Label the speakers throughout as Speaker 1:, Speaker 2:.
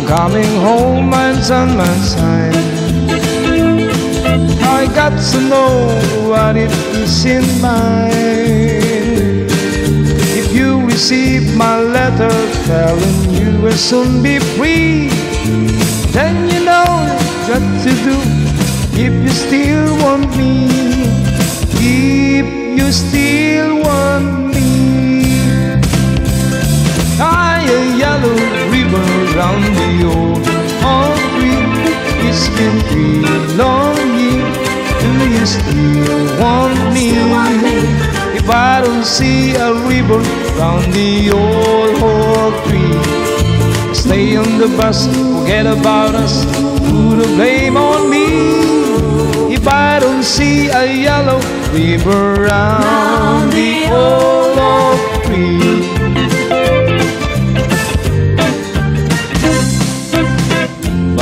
Speaker 1: I'm coming home, my son, my son. I got to know what it is in mind. If you receive my letter telling you will soon be free, then you know what to do if you still want me. If you still Long years. Do you still want me? If I don't see a ribbon round the old oak tree, stay on the bus, forget about us, put the blame on me. If I don't see a yellow river round the old oak tree.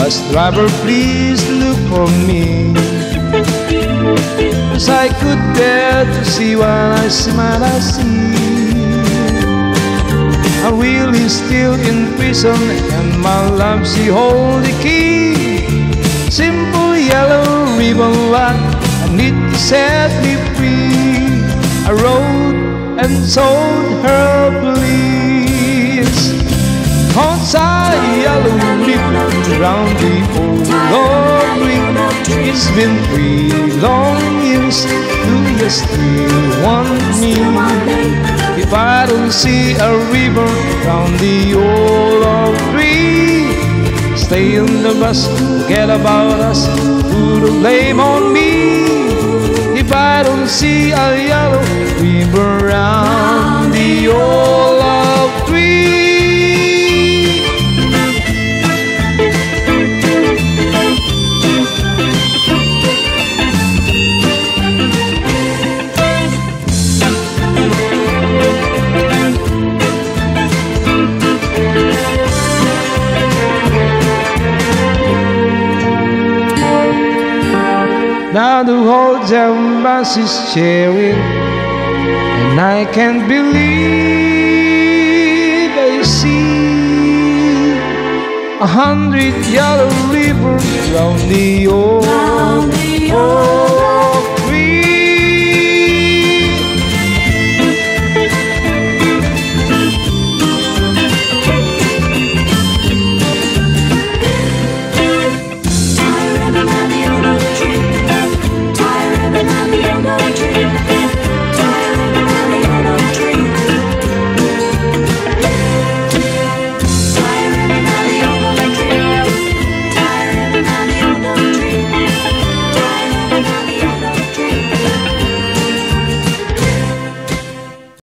Speaker 1: Bus driver, please look for me. Cause I could dare to see what I what I see. I'm really still in prison, and my love, she hold the key. Simple yellow ribbon lock, I need to set me free. I wrote and told her, Outside yellow ribbon round the old ring. It's been three long years. Do you still want me? If I don't see a ribbon round the old tree, stay in the bus, forget about us, put the blame on me. If I don't see a yellow ribbon round the old Now the whole damn bus is cheering, and I can't believe I see a hundred yellow rivers round the old won't you?